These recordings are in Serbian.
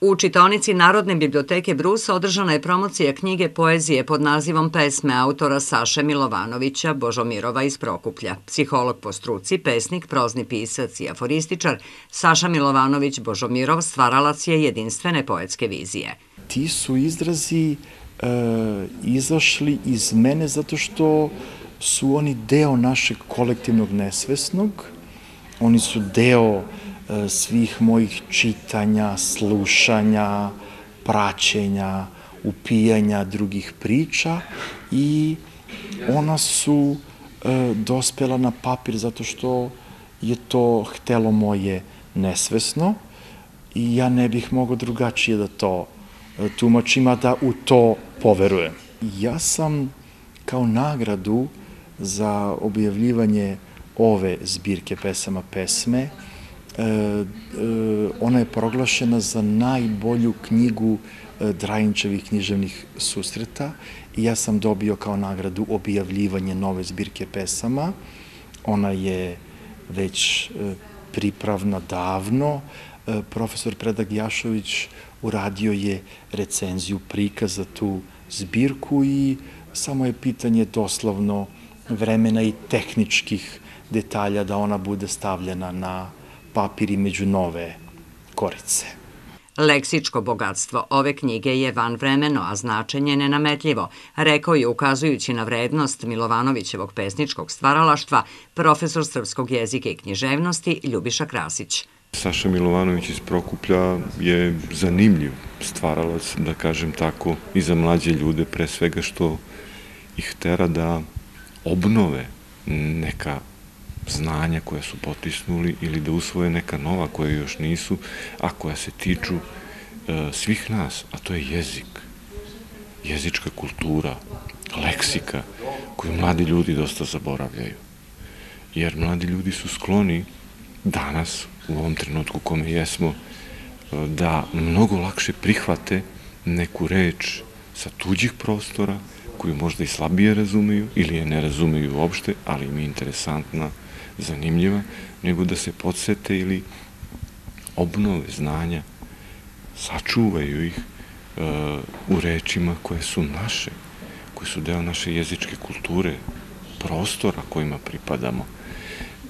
U čitonici Narodne biblioteke Brus održana je promocija knjige poezije pod nazivom Pesme autora Saše Milovanovića Božomirova iz Prokuplja. Psiholog po struci, pesnik, prozni pisac i aforističar Saša Milovanović Božomirov stvaralac je jedinstvene poetske vizije. Ti su izrazi e, izašli iz mene zato što su oni deo našeg kolektivnog nesvesnog, oni su deo svih mojih čitanja, slušanja, praćenja, upijanja drugih priča i ona su e, dospela na papir zato što je to htelo moje nesvesno i ja ne bih mogao drugačije da to e, tumačim, a da u to poverujem. Ja sam kao nagradu za objavljivanje ove zbirke pesama pesme ona je proglašena za najbolju knjigu e, Drajinčevih književnih susreta i ja sam dobio kao nagradu objavljivanje nove zbirke pesama. Ona je već pripravna davno. Profesor Predag Jašović uradio je recenziju prikaza tu zbirku i samo je pitanje doslovno vremena i tehničkih detalja da ona bude stavljena na papiri među nove korice. Leksičko bogatstvo ove knjige je vanvremeno, a značenje nenametljivo, rekao je ukazujući na vrednost Milovanovićevog pesničkog stvaralaštva profesor srpskog jezika i književnosti Ljubiša Krasić. Saša Milovanović iz Prokuplja je zanimljiv stvaralac, da kažem tako, i za mlađe ljude, pre svega što ih tera da obnove neka znanja koja su potisnuli ili da usvoje neka nova koja još nisu, a koja se tiču e, svih nas, a to je jezik, jezička kultura, leksika, koju mladi ljudi dosta zaboravljaju. Jer mladi ljudi su skloni danas, u ovom trenutku kome jesmo, e, da mnogo lakše prihvate neku reč sa tuđih prostora, koju možda i slabije razumeju ili je ne razumeju uopšte, ali im je interesantna zanimljiva, nego da se podsete ili obnove znanja, sačuvaju ih uh, u rečima koje su naše, koje su deo naše jezičke kulture, prostora kojima pripadamo.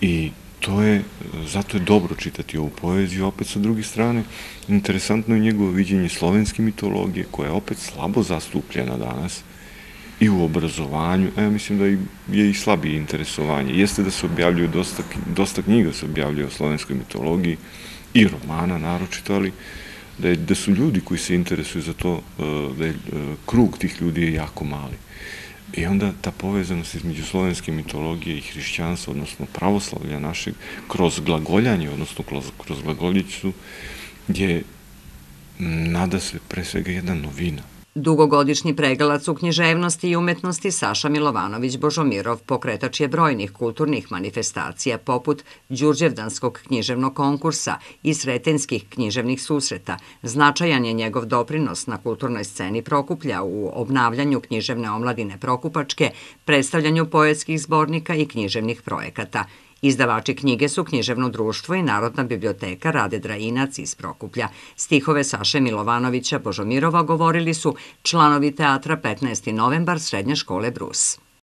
I to je, zato je dobro čitati ovu poeziju, opet sa druge strane, interesantno je njegovo viđenje slovenske mitologije, koja je opet slabo zastupljena danas, i u obrazovanju, a ja mislim da je i slabije interesovanje. Jeste da se objavljuju dosta, dosta knjiga se objavljuje o slovenskoj mitologiji i romana naročito, ali da, je, da su ljudi koji se interesuju za to, e, da je e, krug tih ljudi je jako mali. I onda ta povezanost između slovenske mitologije i hrišćanstva, odnosno pravoslavlja našeg, kroz glagoljanje, odnosno kroz, kroz glagoljicu, je nada se pre svega jedna novina Dugogodišnji pregalac u književnosti i umetnosti Saša Milovanović Božomirov pokretač je brojnih kulturnih manifestacija poput Đurđevdanskog književnog konkursa i Sretenskih književnih susreta. Značajan je njegov doprinos na kulturnoj sceni Prokuplja u obnavljanju književne omladine Prokupačke, predstavljanju poetskih zbornika i književnih projekata – Izdavači knjige su Književno društvo i Narodna biblioteka Rade Drajinac iz Prokuplja. Stihove Saše Milovanovića Božomirova govorili su članovi teatra 15. novembar Srednje škole Brus.